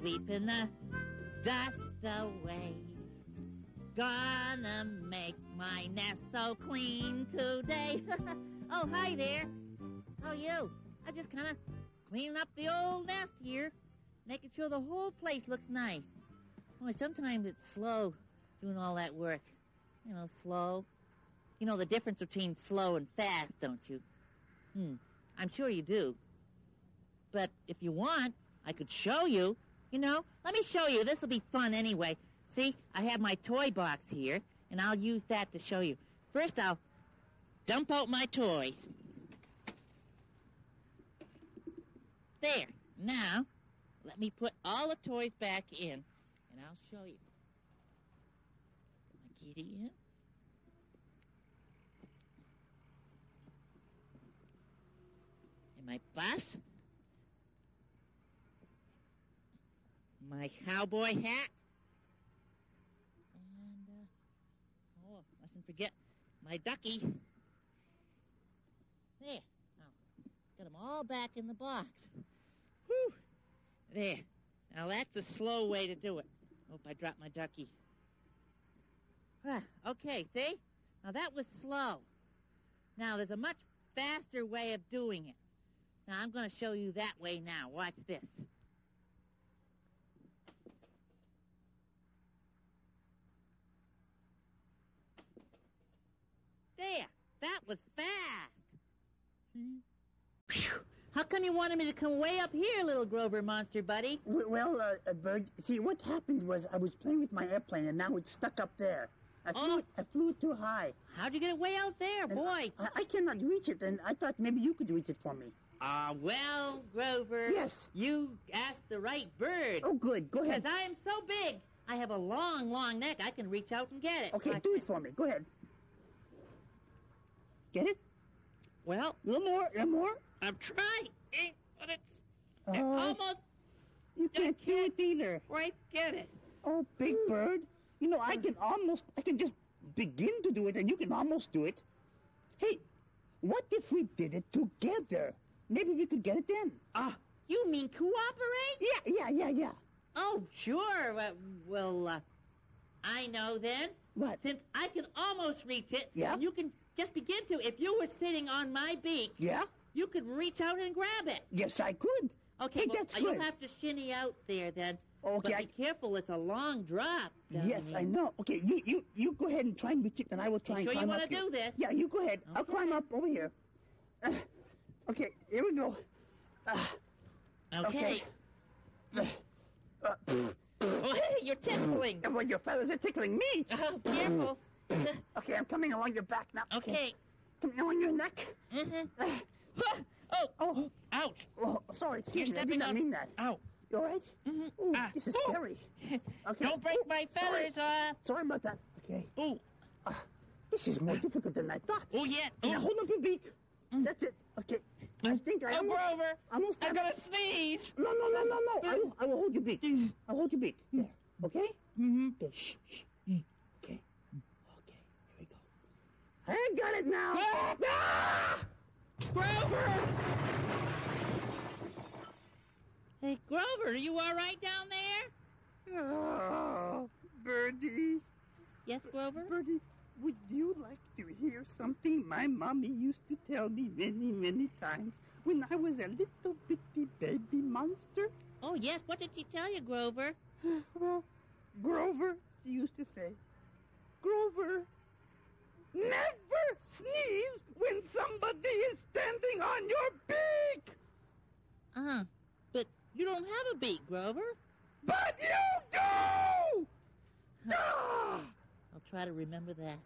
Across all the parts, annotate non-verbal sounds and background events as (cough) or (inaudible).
sweeping the dust away. Gonna make my nest so clean today. (laughs) oh, hi there. How are you? I just kind of cleaning up the old nest here, making sure the whole place looks nice. Only sometimes it's slow doing all that work. You know, slow. You know the difference between slow and fast, don't you? Hmm. I'm sure you do. But if you want, I could show you. You know, let me show you. This will be fun anyway. See, I have my toy box here, and I'll use that to show you. First, I'll dump out my toys. There. Now, let me put all the toys back in, and I'll show you. My kitty in. And my bus. My cowboy hat. And, uh, oh, mustn't forget my ducky. There. Now, got them all back in the box. Whew. There. Now that's a slow way to do it. Hope I dropped my ducky. Ah, okay, see? Now that was slow. Now there's a much faster way of doing it. Now I'm going to show you that way now. Watch this. There. That was fast. Phew. Come you wanted me to come way up here, little Grover monster buddy? Well, uh, uh, Bird, see, what happened was I was playing with my airplane and now it's stuck up there. I flew, Oh. it, I flew it too high. How'd you get it way out there, And boy? I, I cannot reach it, and I thought maybe you could reach it for me. Ah, well, Grover. Yes. You asked the right bird. Oh, good. Go ahead. Because. I am so big. I have a long, long neck. I can reach out and get it. Okay, do it for me. Go ahead. Get it? Well, A little more. A little more. I'm trying, but it's Oh, almost you can't do it either. right. Get it. Oh, big bird. You know, I can almost, I can just begin to do it, and you can almost do it. Hey, what if we did it together? Maybe we could get it then. Ah, you mean cooperate? Yeah, yeah, yeah, yeah. Oh, sure. Uh, well, uh, I know then. What? Since I can almost reach it, Yeah? and you can just begin to. If you were sitting on my beak, Yeah? You could reach out and grab it. Yes, I could. Okay, Hey, well, that's uh, good. you'll have to shinny out there then. Okay, but I- be careful. It's a long drop. Yes, here. I know. Okay, you, you, you go ahead and try and reach it, and I will try and sure you wanna do this? Yeah, you go ahead. I'll climb up over here. Uh, (sighs) okay, here we go. Okay. okay. Uh, (sighs) Oh, hey, you're tickling. well, your feathers are tickling me. Oh, careful. (sighs) Okay, I'm coming along your back now. Okay. Coming along your neck. Mm-hmm. Oh, Oh, ouch. oh, sorry, excuse You're me. I did not on- mean that. Ow. You all right? Mm-hmm. Ooh, Ah. this is Ooh. scary. (laughs) Okay. Don't break Ooh, my sorry. feathers. Uh. Sorry about that. Okay. Ooh. This is more difficult than I thought. Oh, yeah. Now Oh, hold up your beak. That's it. Okay. I think I oh almost, Grover. almost I'm gonna sneeze. No, no, no, no, no. I will, I will hold your beak. I'll hold your beak. There. Okay? Mm-hmm. Okay, shh, shh. Okay. Okay, here we go. I got it now. Ah! Grover! Hey, Grover, are you all right down there? Oh, Birdie. Yes, Grover? Birdie, would you like to hear something my mommy used to tell me many, many times when I was a little bitty baby monster? Oh, yes. What did she tell you, Grover? Well, Grover, she used to say, Grover, never sneeze when somebody is standing on your beak! Uh-huh. But you don't have a beak, Grover. But you do! Ah! I'll try to remember that.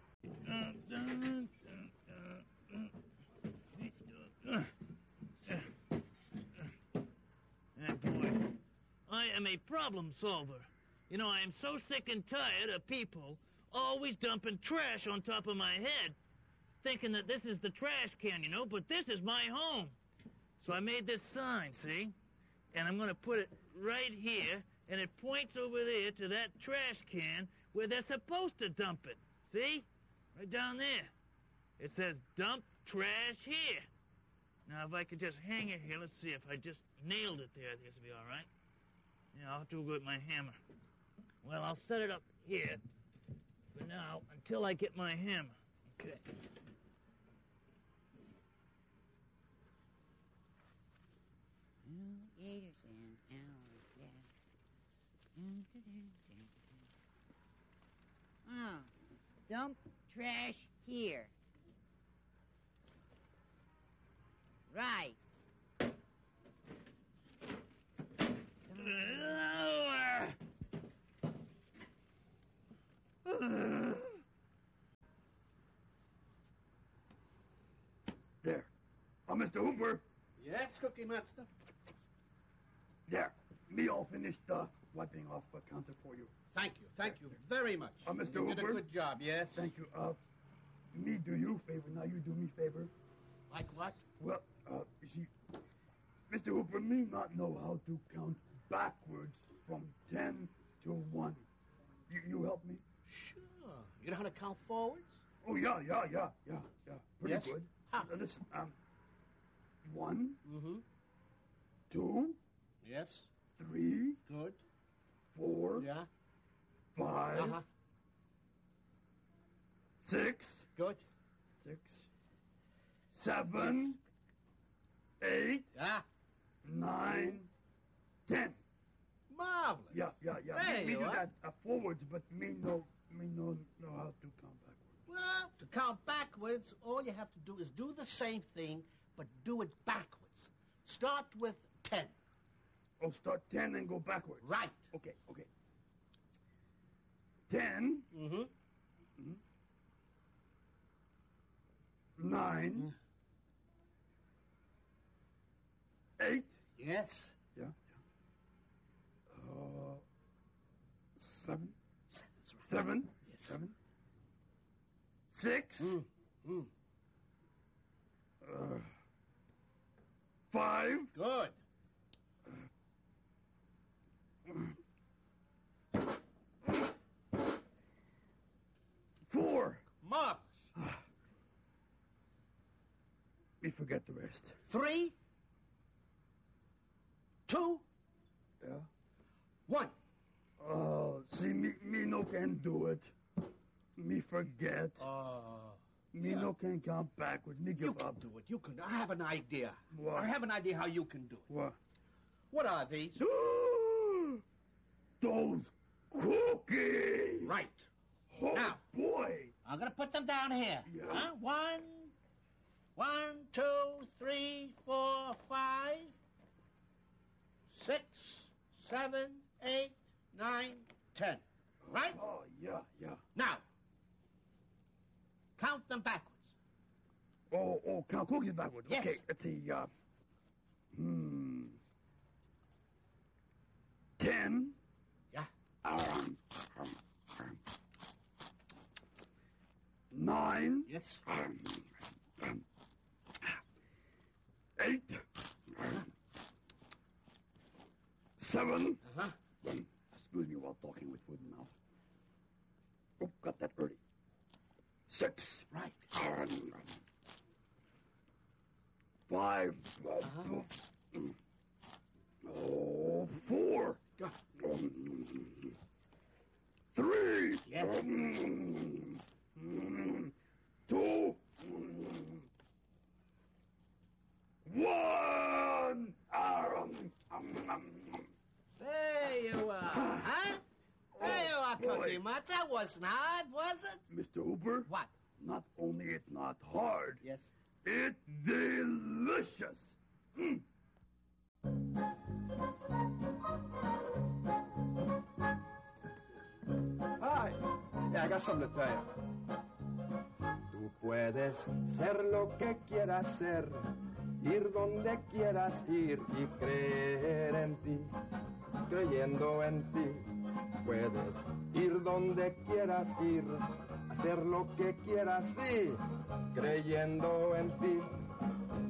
Ah, boy, I am a problem solver. You know, I am so sick and tired of people always dumping trash on top of my head, thinking that this is the trash can, you know, but this is my home. So I made this sign, see? And I'm going to put it right here, and it points over there to that trash can where they're supposed to dump it. See? Right down there. It says dump trash here. Now, if I could just hang it here, let's see if I just nailed it there. This will be all right. Yeah, I'll have to go with my hammer. Well, I'll set it up here for now until I get my hammer. Okay. Alligators and hourglass. Oh, dump trash here. Right. There. Oh, Mr. Hooper. Yes, Cookie Monster? There. Me all finished uh, wiping off the counter for you. Thank you. Thank you very much. Uh, Mr. You did a good job, yes? Thank you. Uh, me do you favor. Now you do me favor. Like what? Well, uh, you see, Mr. Hooper, me not know how to count backwards from ten to one. You, you help me? Sure. You know how to count forwards? Oh yeah, yeah, yeah, yeah, yeah. Pretty Yes? good. How? Uh, listen, um, one, Mm-hmm. two, Yes. three, Good. four, Yeah. five, Uh-huh. six, Good. six, seven, eight, Yeah. nine, ten. Marvelous. Yeah, yeah, yeah. There me, me you do are. that uh, forwards, but me no, me no know how to count backwards. Well, to count backwards, all you have to do is do the same thing, but do it backwards. Start with ten. Oh, start ten and go backwards. Right. Okay, okay. Ten, Mm-hmm. nine, eight, Yes. yeah, yeah. Uh, seven, That's right. seven, Yes. seven, six, Mm. Mm. uh, five, Good. four. Marvelous. Me rest. Three. Two. Yeah. One. Oh, see, me, me no can do it. Me forget. Uh, me yeah. no can count backwards. Me you give can up. do it. You can. I have an idea. What? I have an idea how you can do it. What? What are these? Those cookies. Right. Oh Now. boy. I'm gonna put them down here. Yeah. Huh? One, one, two, three, four, five, six, seven, eight, nine, ten. Right? Oh yeah, yeah. Now, count them backwards. Oh, oh, count Yes. Okay, let's see. Uh, hmm. Ten. Yeah. Um, um, um, nine. Yes. Um, eight. Um, seven. Uh-huh. Um, excuse me while talking with food in mouth. Oh, got that early. Six. Right. Um, five. Uh-huh. Oh, four. Um, three. Yes. Um, two. One. There you are. Huh? There you are. Cookie Monster. That wasn't hard, was it? Mr. Hooper, What? not only it's not hard, Yes. It's delicious. Mm. I got something to tell you. Tú puedes ser lo que quieras ser, ir donde quieras en ti, creyendo en ti. Puedes ir donde quieras ir, hacer lo que quieras, sí, creyendo en ti,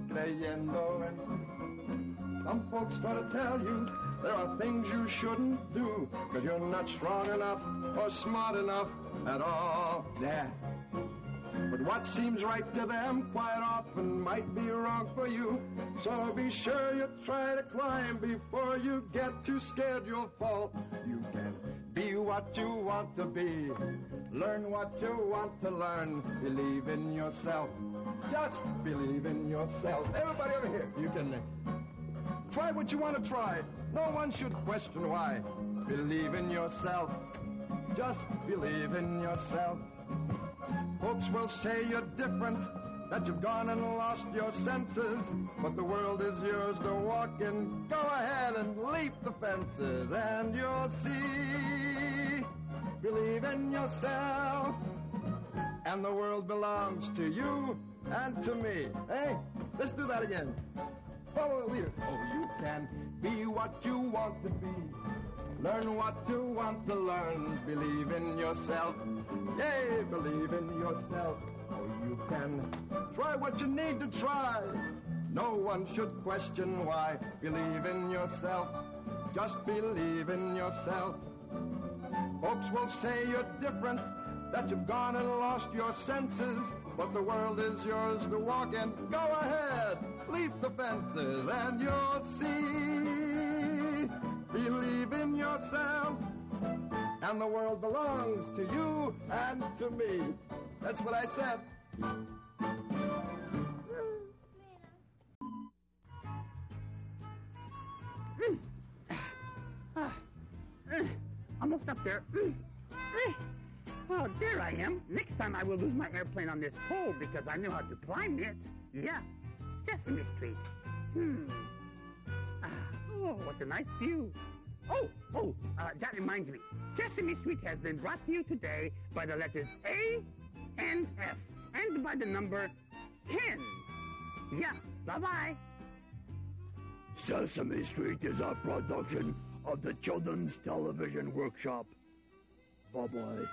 creyendo en ti. Some folks try to tell you there are things you shouldn't do because you're not strong enough or smart enough at all. Yeah. But What seems right to them quite often might be wrong for you. So be sure you try to climb before you get too scared you'll fall. You can what you want to be. Learn what you want to learn. Believe in yourself. Just believe in yourself. Everybody over here, you can try what you want to try. No one should question why. Believe in yourself. Just believe in yourself. Folks will say you're different, that you've gone and lost your senses, but the world is yours to walk in. Go ahead and leap the fences, and you'll see. Believe in yourself, and the world belongs to you and to me. Hey, let's do that again. Follow the leader. Oh, you can be what you want to be. Learn what you want to learn. Believe in yourself. Yay, believe in yourself. Oh, you can try what you need to try. No one should question why. Believe in yourself. Just believe in yourself. Folks will say you're different, that you've gone and lost your senses, but the world is yours to walk in. Go ahead, leap the fences, and you'll see. Believe in yourself, and the world belongs to you and to me. That's what I said. Almost up there. Well, there I am. Next time I will lose my airplane on this pole because I know how to climb it. Yeah. Sesame Street. Hmm. Ah, oh, what a nice view. Oh, oh, uh, that reminds me. Sesame Street has been brought to you today by the letters A and F and by the number 10. Yeah, bye-bye. Sesame Street is a production of the Children's Television Workshop. Bye bye.